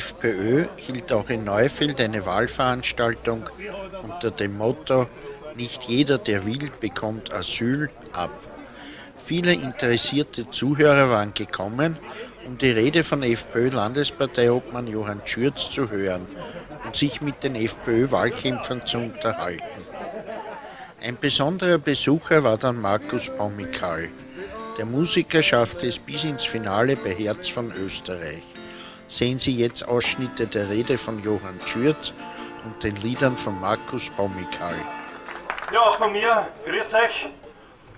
FPÖ hielt auch in Neufeld eine Wahlveranstaltung unter dem Motto Nicht jeder, der will, bekommt Asyl ab. Viele interessierte Zuhörer waren gekommen, um die Rede von FPÖ-Landesparteiobmann Johann Schürz zu hören und sich mit den FPÖ-Wahlkämpfern zu unterhalten. Ein besonderer Besucher war dann Markus Pomikal. Der Musiker schaffte es bis ins Finale bei Herz von Österreich. Sehen Sie jetzt Ausschnitte der Rede von Johann Schürz und den Liedern von Markus Pomikal. Ja, auch von mir, grüß euch.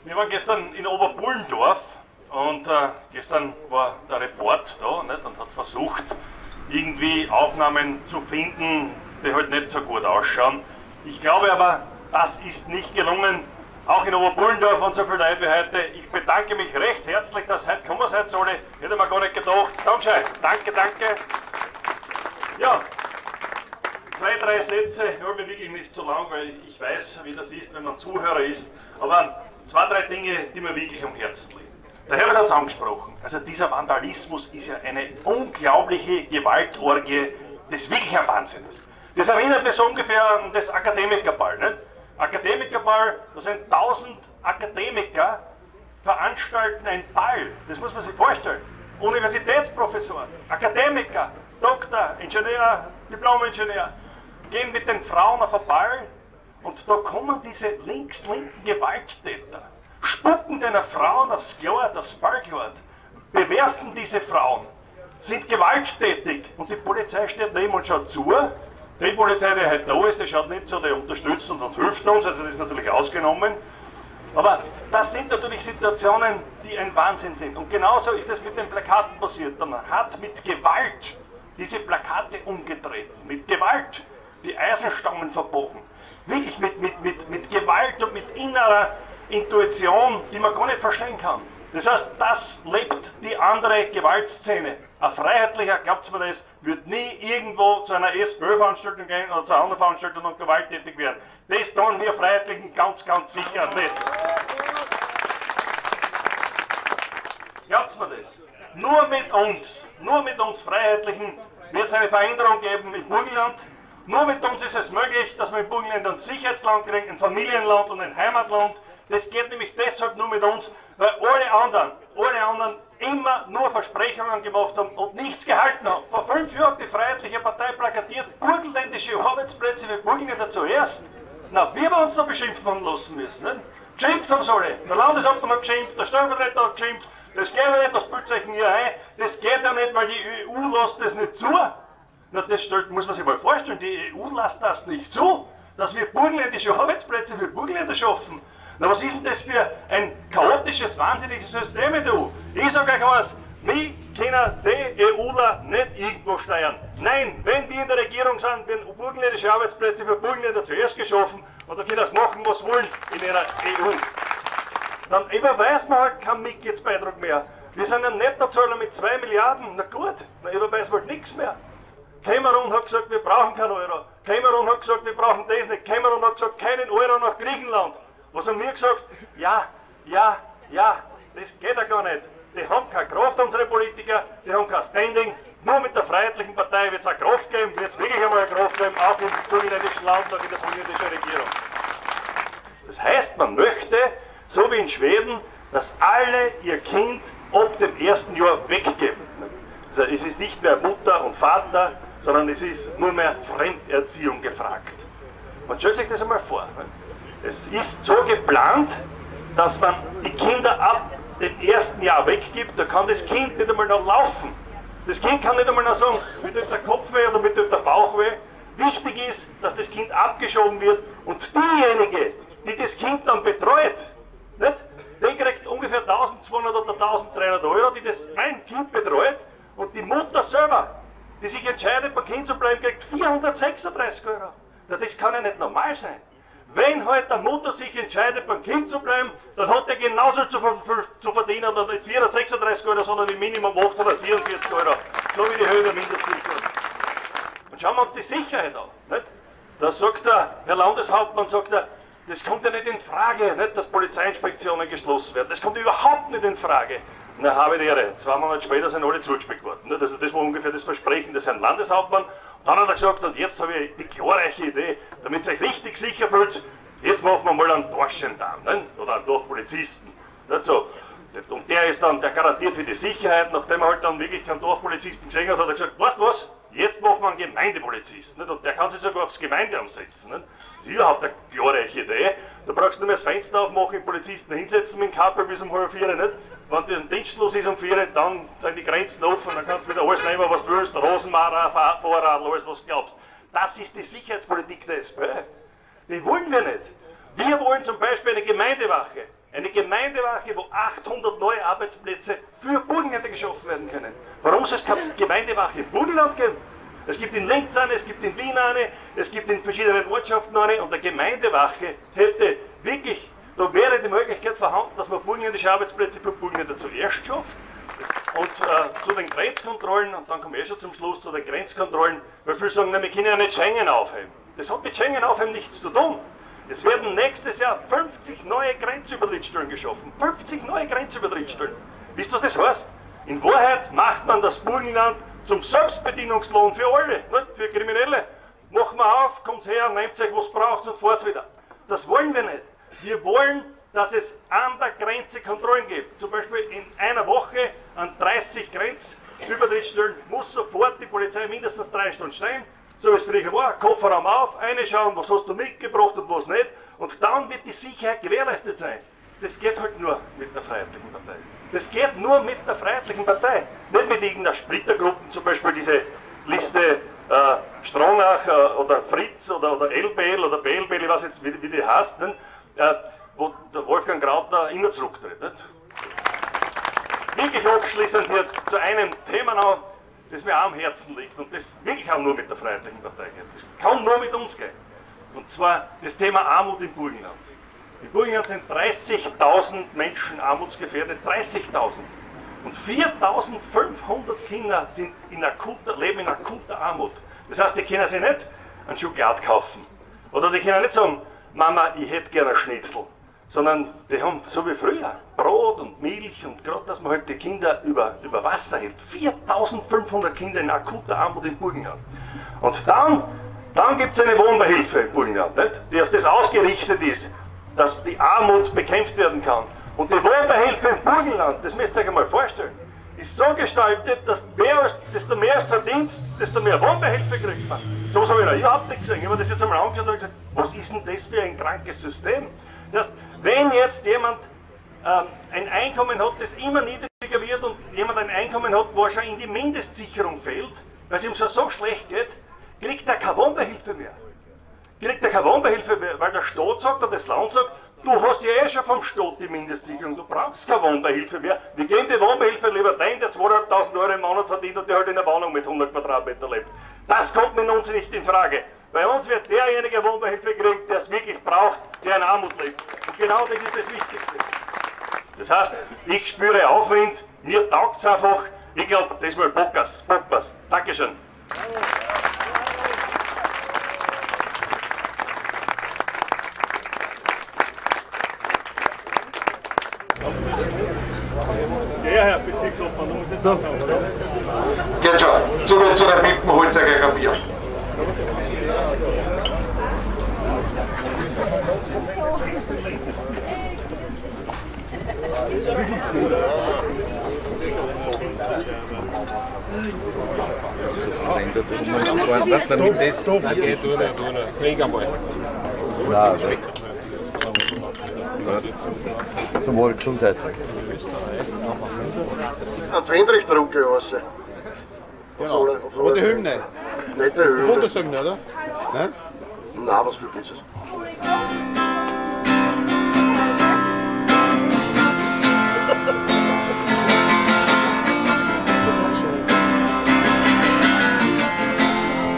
Wir waren gestern in Oberbullendorf und äh, gestern war der Report da nicht, und hat versucht, irgendwie Aufnahmen zu finden, die halt nicht so gut ausschauen. Ich glaube aber, das ist nicht gelungen. Auch in Oberbullendorf und so viele Leute wie heute. Ich bedanke mich recht herzlich, dass heute kommen seid alle. Hätte man gar nicht gedacht. Dankeschön. Danke, danke. Ja, zwei, drei Sätze. Ich habe wirklich nicht so lang, weil ich weiß, wie das ist, wenn man Zuhörer ist. Aber zwei, drei Dinge, die mir wirklich am Herzen liegen. Der Herbert hat es angesprochen. Also dieser Vandalismus ist ja eine unglaubliche Gewaltorgie des wirklichen Wahnsinns. Das erinnert mich so ungefähr an das Akademikerball. Nicht? Akademikerball, da sind tausend Akademiker, veranstalten ein Ball. Das muss man sich vorstellen. Universitätsprofessoren, Akademiker, Doktor, Ingenieur, Diplom-Ingenieur, gehen mit den Frauen auf einen Ball und da kommen diese links-linken Gewalttäter, spucken den Frauen aufs Kleid, aufs Ballkleid, bewerfen diese Frauen, sind gewalttätig und die Polizei steht neben und schaut zu. Die Polizei, die heute da ist, die schaut nicht so, die unterstützt uns und hilft uns, also das ist natürlich ausgenommen. Aber das sind natürlich Situationen, die ein Wahnsinn sind. Und genauso ist es mit den Plakaten passiert. Man hat mit Gewalt diese Plakate umgedreht. Mit Gewalt die Eisenstangen verbogen wirklich mit, mit, mit, mit Gewalt und mit innerer Intuition, die man gar nicht verstehen kann. Das heißt, das lebt die andere Gewaltszene. Ein Freiheitlicher, glaubt mir das, wird nie irgendwo zu einer SPÖ-Veranstaltung gehen oder zu einer anderen Veranstaltung und gewalttätig werden. Das tun wir Freiheitlichen ganz, ganz sicher nicht. Glaubt mir das? Nur mit uns, nur mit uns Freiheitlichen wird es eine Veränderung geben im Burgenland. Nur mit uns ist es möglich, dass wir in Burgenland ein Sicherheitsland kriegen, ein Familienland und ein Heimatland. Das geht nämlich deshalb nur mit uns, weil alle anderen, alle anderen immer nur Versprechungen gemacht haben und nichts gehalten haben. Vor fünf Jahren hat die Freiheitliche Partei plakatiert, burgenländische Arbeitsplätze für Burgenländer zuerst. Na, wir haben uns da beschimpft haben lassen müssen. Nicht? Geschimpft haben sie alle. Der Landeshauptmann hat geschimpft, der Stellvertreter hat geschimpft. Das geht ja nicht, das Bildzeichen hier ein. Das geht ja nicht, weil die EU lässt das nicht zu. Na, das stellt, muss man sich mal vorstellen, die EU lässt das nicht zu, dass wir burgenländische Arbeitsplätze für Burgenländer schaffen. Na, was ist denn das für ein chaotisches, wahnsinniges System in der EU? Ich sage euch was, wir können die EUler nicht irgendwo steuern. Nein, wenn die in der Regierung sind, werden burgenländische Arbeitsplätze für Burgenländer zuerst geschaffen und dafür das machen, was wollen in ihrer EU. Dann überweist man halt keinen Mitgliedsbeitrag mehr. Wir sind ein Nettozahler mit 2 Milliarden. Na gut, dann überweist man halt nichts mehr. Cameron hat gesagt, wir brauchen keinen Euro. Cameron hat gesagt, wir brauchen das nicht. Cameron hat gesagt, keinen Euro nach Griechenland. Was haben wir gesagt? Ja, ja, ja, das geht ja gar nicht. Die haben keine Kraft, unsere Politiker, die haben kein Standing. Nur mit der Freiheitlichen Partei wird es eine Kraft geben, wird es wirklich einmal eine Kraft geben, auch im burgenländischen Land, auch in der burgenländischen Regierung. Das heißt, man möchte, so wie in Schweden, dass alle ihr Kind ab dem ersten Jahr weggeben. Also es ist nicht mehr Mutter und Vater, sondern es ist nur mehr Fremderziehung gefragt. Man stellt sich das einmal vor. Es ist so geplant, dass man die Kinder ab dem ersten Jahr weggibt, da kann das Kind nicht einmal noch laufen. Das Kind kann nicht einmal noch sagen, mit tut der Kopf weh oder mit tut der Bauch weh. Wichtig ist, dass das Kind abgeschoben wird und diejenige, die das Kind dann betreut, nicht, die kriegt ungefähr 1200 oder 1300 Euro, die das ein Kind betreut und die Mutter selber die sich entscheidet, bei Kind zu bleiben, kriegt 436 Euro. Das kann ja nicht normal sein. Wenn halt der Mutter sich entscheidet, beim Kind zu bleiben, dann hat er genauso zu, zu verdienen, oder nicht 436 Euro, sondern im Minimum 844 Euro. So wie die Höhe der Mindestsicherung. Und schauen wir uns die Sicherheit an. Nicht? Da sagt der Herr Landeshauptmann, sagt er, das kommt ja nicht in Frage, nicht, dass Polizeiinspektionen geschlossen werden. Das kommt überhaupt nicht in Frage. Na, habe die Ehre. Zwei Monate später sind alle zugespeckt worden. Also das war ungefähr das Versprechen des Herrn Landeshauptmann. Dann hat er gesagt, und jetzt habe ich die glorreiche Idee, damit ihr euch richtig sicher fühlt, jetzt machen wir mal einen Dorfgendarm, ne? oder einen Dorfpolizisten. Nicht so. Und der ist dann, der garantiert für die Sicherheit, nachdem er halt dann wirklich keinen Dorfpolizisten gesehen hat, hat er gesagt, weißt du was, jetzt machen wir einen Gemeindepolizist. Nicht? Und der kann sich sogar aufs Gemeindeamt setzen. Nicht? Das ist überhaupt eine glorreiche Idee. Da brauchst du nur mehr das Fenster aufmachen, den Polizisten hinsetzen mit dem Kappel bis um halb vier, nicht? Wenn der dienstlos ist um vier, dann sind die Grenzen offen, dann kannst du wieder alles nehmen, was du willst, Rosenmarer, Fahrrad, alles, was du glaubst. Das ist die Sicherheitspolitik der SPÖ. Die wollen wir nicht. Wir wollen zum Beispiel eine Gemeindewache. Eine Gemeindewache, wo 800 neue Arbeitsplätze für Burgenländer geschaffen werden können. Warum soll es keine Gemeindewache im Burgenland geben? Es gibt in Linz eine, es gibt in Wien eine, es gibt in verschiedenen Ortschaften eine und eine Gemeindewache hätte wirklich, da wäre die Möglichkeit vorhanden, dass man burgenländische Arbeitsplätze für Burgenländer zuerst schafft. Und äh, zu den Grenzkontrollen, und dann komme ich eh schon zum Schluss, zu den Grenzkontrollen, weil viele sagen, wir können ja nicht Schengen aufheben. Das hat mit Schengen aufheben nichts zu tun. Es werden nächstes Jahr 50 neue Grenzübertrittsstellen geschaffen. 50 neue Grenzübertrittsstellen. Wisst ihr, was das heißt? In Wahrheit macht man das Burgenland zum Selbstbedienungslohn für alle, nicht? für Kriminelle. Machen wir auf, kommt her, nehmt euch was braucht und fahrt wieder. Das wollen wir nicht. Wir wollen, dass es an der Grenze Kontrollen gibt. Zum Beispiel in einer Woche an 30 Grenzübertrittsstellen muss sofort die Polizei mindestens drei Stunden stehen so wie es früher war, Kofferraum auf, reinschauen, was hast du mitgebracht und was nicht, und dann wird die Sicherheit gewährleistet sein. Das geht halt nur mit der Freiheitlichen Partei. Das geht nur mit der Freiheitlichen Partei. Nicht mit irgendeiner Splittergruppe, zum Beispiel diese Liste äh, Stronach äh, oder Fritz oder, oder LBL oder BLBL, ich weiß jetzt, wie, wie die heißt? Äh, wo der Wolfgang Grautner immer zurücktritt. Nicht? Wirklich abschließend jetzt zu einem Thema noch, das mir auch am Herzen liegt und das wirklich auch nur mit der Freiheitlichen Partei geht. Das kann nur mit uns gehen. Und zwar das Thema Armut im Burgenland. Im Burgenland sind 30.000 Menschen armutsgefährdet, 30.000. Und 4.500 Kinder sind in akuter, leben in akuter Armut. Das heißt, die können sich nicht einen Schokolade kaufen. Oder die können nicht sagen, Mama, ich hätte gerne Schnitzel sondern die haben so wie früher Brot und Milch und gerade, dass man halt die Kinder über, über Wasser hält. 4500 Kinder in akuter Armut in Burgenland. Und dann, dann gibt es eine Wunderhilfe in Burgenland, nicht? die auf das ausgerichtet ist, dass die Armut bekämpft werden kann. Und die Wunderhilfe in Burgenland, das müsst ihr euch einmal vorstellen, ist so gestaltet, dass mehr, desto mehr es verdient, desto mehr Wunderhilfe kriegt man. So habe ich noch überhaupt nicht gesehen. Ich habe das jetzt einmal angeschaut und gesagt, was ist denn das für ein krankes System? Das, wenn jetzt jemand äh, ein Einkommen hat, das immer niedriger wird und jemand ein Einkommen hat, wo er schon in die Mindestsicherung fällt, weil es ihm so, so schlecht geht, kriegt er keine Wohnbeihilfe mehr. Kriegt er keine Wohnbeihilfe mehr, weil der Staat sagt oder das Land sagt, du hast ja eh schon vom Staat die Mindestsicherung, du brauchst keine Wohnbeihilfe mehr. Wir geben die Wohnbeihilfe lieber den, der 200.000 Euro im Monat verdient und der halt in einer Wohnung mit 100 Quadratmeter lebt. Das kommt mit uns nicht in Frage. Bei uns wird derjenige Wohnbeihilfe kriegen, der es wirklich braucht, der in Armut lebt. Und genau das ist das Wichtigste. Das heißt, ich spüre Aufwind, mir taugt es einfach. Ich glaube, das mal Bockers. Bockers. Dankeschön. Ja, Herr Bezirksobmann, du musst jetzt so. Geht schon. Zu, zu der Pippenholzer gegen Bier. Damit das Stopp, geht oder, oder. Träg einmal. Nein, Zum Wohl Gesundheit. An die Wendrichtdrucke raus. Genau. Aber die Hymne. Nicht der Höhe. Bundeshymne, oder? Nein? Nein, was für dieses?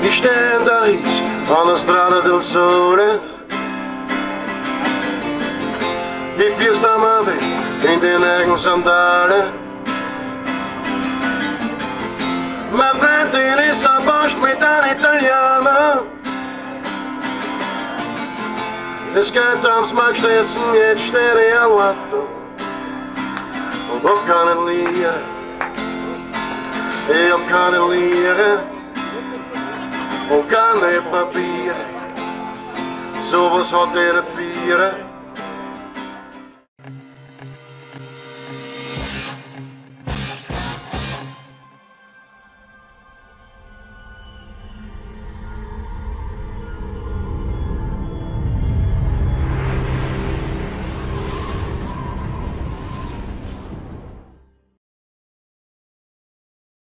Mi stehe da Ritz an der Strada del Sole Di fiesta madre in den Egen Sandale Ma frente in essa post mit einer Italiener Es geht ums Marktschließen, jetzt stehe ich am Lotto Und Of